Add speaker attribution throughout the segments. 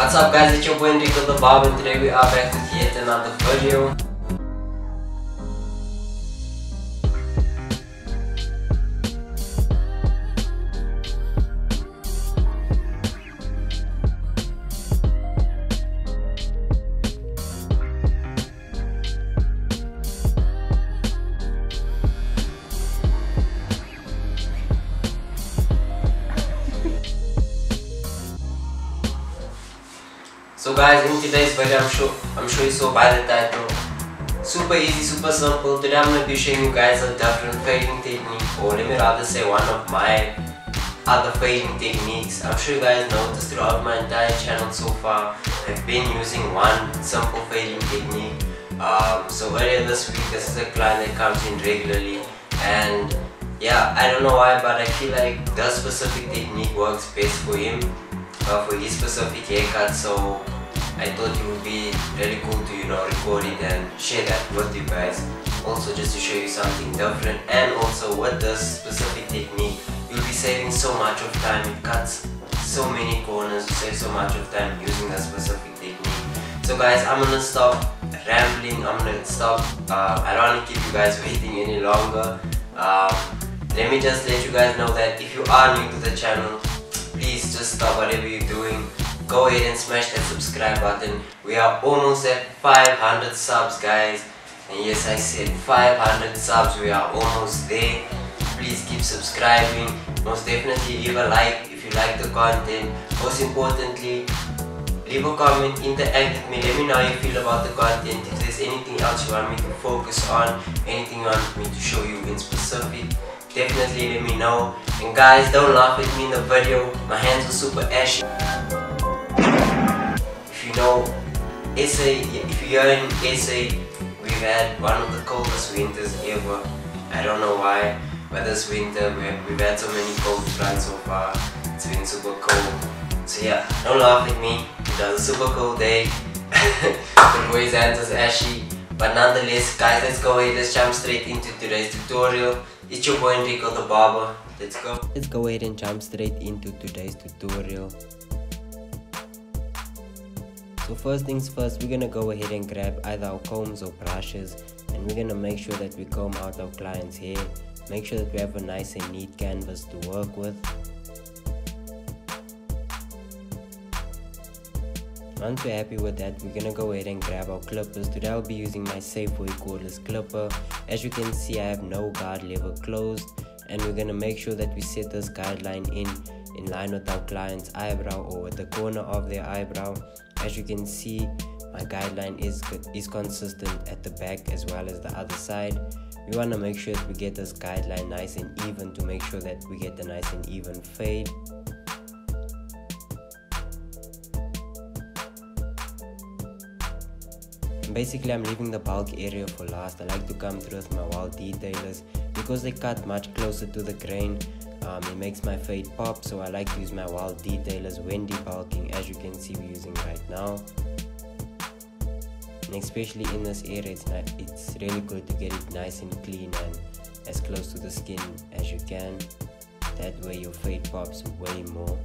Speaker 1: What's up guys, it's your boy Enrico the Barber and today we are back with yet another video. Guys, in today's video, I'm sure I'm sure you saw by the title. Super easy, super simple. Today I'm gonna be showing you guys a different fading technique, or let me rather say one of my other fading techniques. I'm sure you guys noticed throughout my entire channel so far, I've been using one simple fading technique. Um, so earlier this week, this is a client that comes in regularly, and yeah, I don't know why, but I feel like this specific technique works best for him uh, for his specific haircut so I thought it would be really cool to you know record it and share that with you guys. Also just to show you something different and also with this specific technique. You'll be saving so much of time. It cuts so many corners. You save so much of time using that specific technique. So guys I'm gonna stop rambling. I'm gonna stop uh, I don't want to keep you guys waiting any longer. Um, let me just let you guys know that if you are new to the channel please just stop whatever you're doing go ahead and smash that subscribe button. We are almost at 500 subs guys. And yes I said 500 subs. We are almost there. Please keep subscribing. Most definitely leave a like if you like the content. Most importantly leave a comment interact with me. Let me know how you feel about the content. If there's anything else you want me to focus on anything you want me to show you in specific definitely let me know. And guys don't laugh at me in the video. My hands are super ashy SA if you're in SA we've had one of the coldest winters ever. I don't know why but this winter we've had so many cold fronts so far. It's been super cold. So yeah don't laugh at me. It was a super cold day. The boy's hands is ashy. But nonetheless guys let's go ahead. Let's jump straight into today's tutorial. It's your boy Enrico the Barber. Let's go. Let's go ahead and jump straight into today's tutorial. So first things first, we're gonna go ahead and grab either our combs or brushes and we're gonna make sure that we comb out our client's hair. Make sure that we have a nice and neat canvas to work with. Once we're happy with that, we're gonna go ahead and grab our clippers. Today I'll be using my Safeway cordless clipper. As you can see, I have no guard lever closed and we're gonna make sure that we set this guideline in in line with our client's eyebrow or the corner of their eyebrow. As you can see, my guideline is, is consistent at the back as well as the other side. We wanna make sure that we get this guideline nice and even to make sure that we get the nice and even fade. basically I'm leaving the bulk area for last. I like to come through with my Wahl detailers because they cut much closer to the grain. Um, it makes my fade pop so I like to use my Wahl detailers when debulking as you can see we're using right now. And especially in this area it's, it's really good to get it nice and clean and as close to the skin as you can. That way your fade pops way more.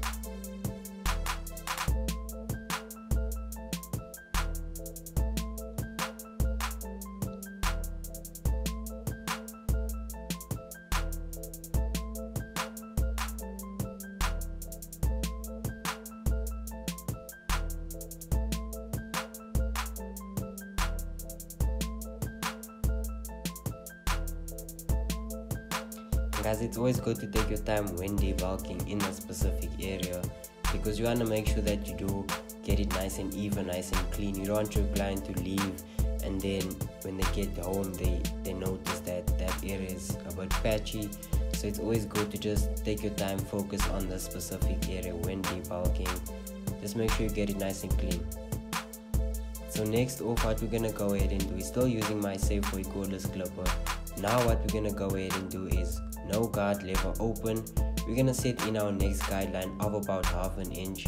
Speaker 1: Guys it's always good to take your time when debulking in a specific area. Because you want to make sure that you do get it nice and even nice and clean. You don't want your client to leave and then when they get home they they notice that that area is a bit patchy. So it's always good to just take your time focus on the specific area when debulking just make sure you get it nice and clean. So next off what we're gonna go ahead and do is still using my Safeway cordless clipper. Now what we're gonna go ahead and do is no guard lever open. We're gonna set in our next guideline of about half an inch.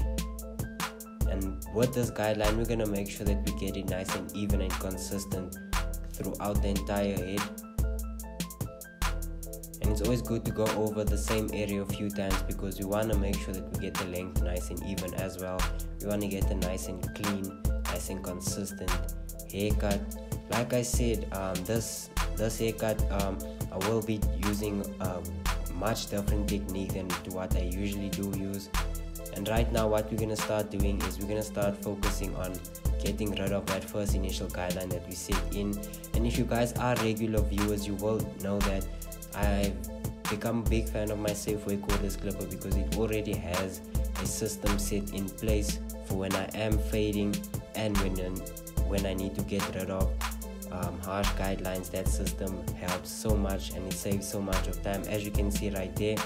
Speaker 1: And with this guideline we're gonna make sure that we get it nice and even and consistent throughout the entire head. And it's always good to go over the same area a few times because we want to make sure that we get the length nice and even as well. We want to get a nice and clean nice and consistent haircut. Like i said um, this this haircut um, i will be using a much different technique than to what i usually do use. And right now what we're gonna start doing is we're gonna start focusing on getting rid of that first initial guideline that we set in. And if you guys are regular viewers you will know that I've become a big fan of my Safeway cordless clipper because it already has a system set in place for when I am fading and when when I need to get rid of um, harsh guidelines. That system helps so much and it saves so much of time. As you can see right there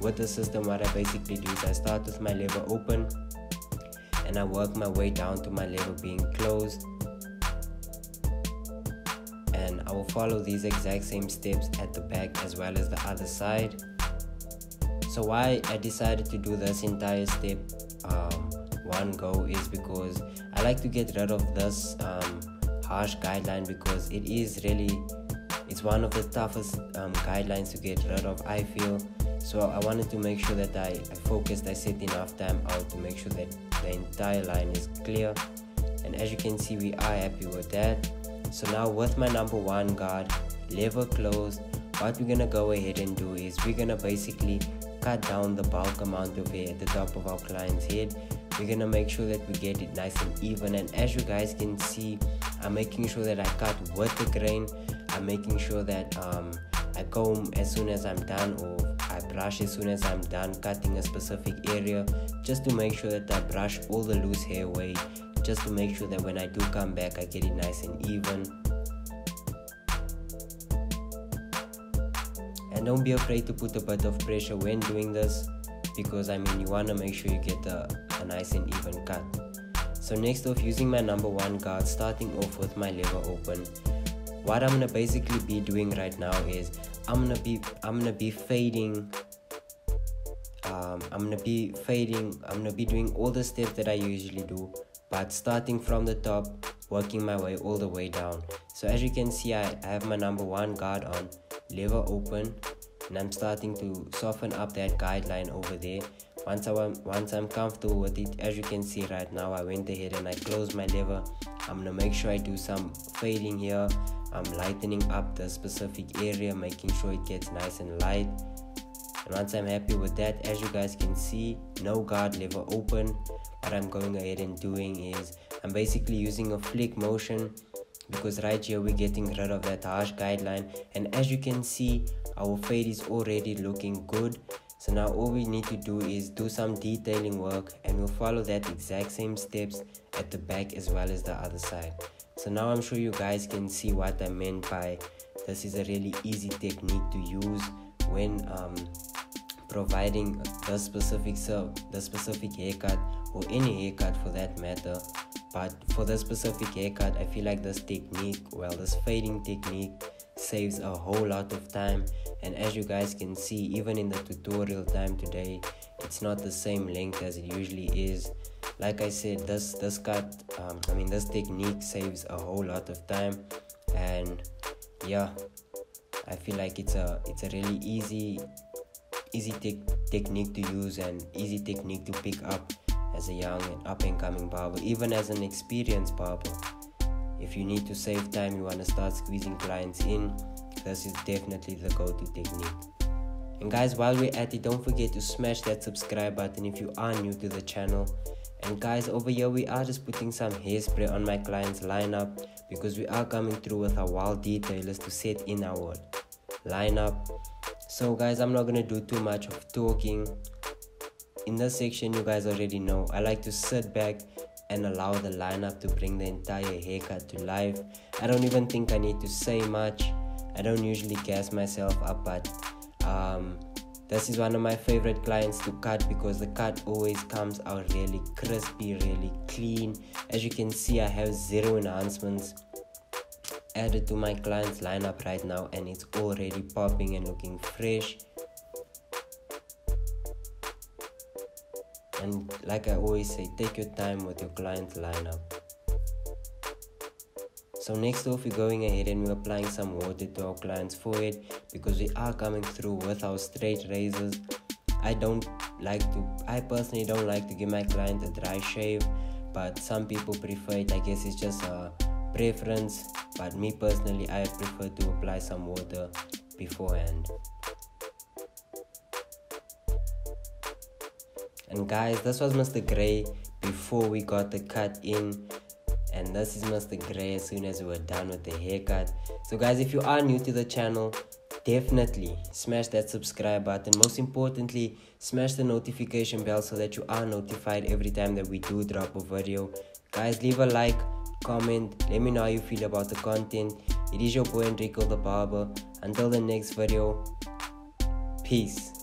Speaker 1: with the system what I basically do is I start with my lever open and I work my way down to my lever being closed. And I will follow these exact same steps at the back as well as the other side. So why I decided to do this entire step um, one go is because I like to get rid of this um, harsh guideline because it is really it's one of the toughest um, guidelines to get rid of I feel. So I wanted to make sure that I, I focused I set enough time out to make sure that the entire line is clear. And as you can see we are happy with that. So now with my number one guard lever closed what we're gonna go ahead and do is we're gonna basically cut down the bulk amount of hair at the top of our client's head. We're gonna make sure that we get it nice and even. And as you guys can see I'm making sure that I cut with the grain. I'm making sure that um, I comb as soon as I'm done or I brush as soon as I'm done cutting a specific area just to make sure that I brush all the loose hair away just to make sure that when I do come back I get it nice and even. And don't be afraid to put a bit of pressure when doing this because I mean you want to make sure you get a, a nice and even cut so next off using my number one guard starting off with my lever open what I'm gonna basically be doing right now is I'm gonna be I'm gonna be fading um, I'm gonna be fading I'm gonna be doing all the steps that I usually do but starting from the top working my way all the way down. So as you can see I, I have my number one guard on lever open and I'm starting to soften up that guideline over there once I once I'm comfortable with it as you can see right now I went ahead and I closed my lever. I'm gonna make sure I do some fading here. I'm lightening up the specific area making sure it gets nice and light. And once I'm happy with that as you guys can see no guard lever open. What I'm going ahead and doing is I'm basically using a flick motion because right here we're getting rid of that harsh guideline. And as you can see our fade is already looking good so now all we need to do is do some detailing work and we'll follow that exact same steps at the back as well as the other side. So now i'm sure you guys can see what i meant by this is a really easy technique to use when um, providing the specific serve the specific haircut or any haircut for that matter. But for the specific haircut i feel like this technique well this fading technique saves a whole lot of time. And as you guys can see even in the tutorial time today it's not the same length as it usually is. Like i said this this cut um, i mean this technique saves a whole lot of time. And yeah i feel like it's a it's a really easy easy te- technique to use and easy technique to pick up as a young and up and coming barber even as an experienced barber if you need to save time you want to start squeezing clients in this is definitely the go-to technique. And guys while we're at it don't forget to smash that subscribe button if you are new to the channel. And guys over here we are just putting some hairspray on my client's lineup because we are coming through with our Wahl detailers to set in our lineup. So guys i'm not gonna do too much of talking. In this section you guys already know i like to sit back and allow the lineup to bring the entire haircut to life i don't even think i need to say much I don't usually gas myself up, but um, this is one of my favorite clients to cut because the cut always comes out really crispy, really clean. As you can see, I have zero enhancements added to my client's lineup right now, and it's already popping and looking fresh. And like I always say, take your time with your client lineup. So next off we're going ahead and we're applying some water to our client's forehead because we are coming through with our straight razors. I don't like to i personally don't like to give my client a dry shave but some people prefer it. I guess it's just a preference but me personally i prefer to apply some water beforehand and guys this was mr gray before we got the cut in and this is Mr. Gray as soon as we were done with the haircut. So guys, if you are new to the channel, definitely smash that subscribe button. Most importantly, smash the notification bell so that you are notified every time that we do drop a video. Guys, leave a like, comment, let me know how you feel about the content. It is your boy Enrico the Barber. Until the next video, peace.